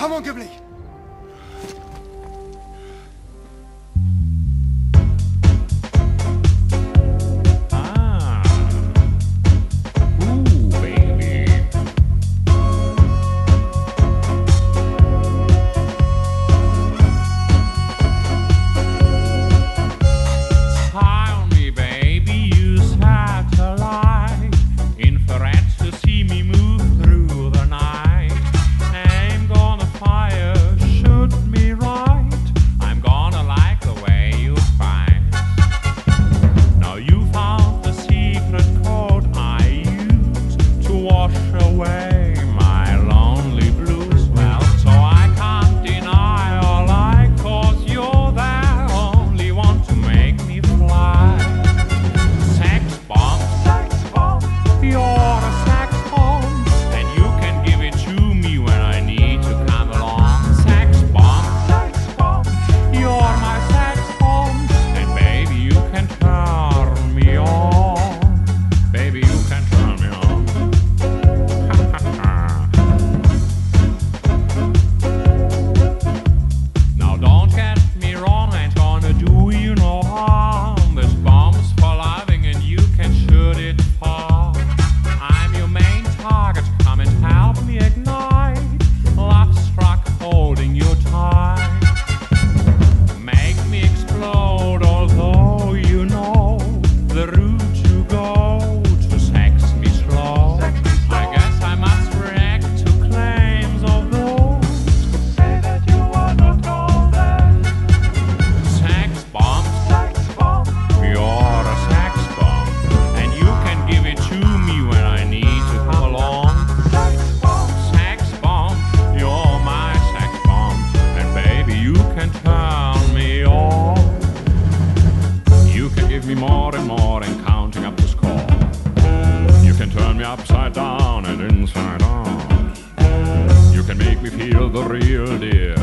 Come on, Ghibli. me upside down and inside out. You can make me feel the real deal.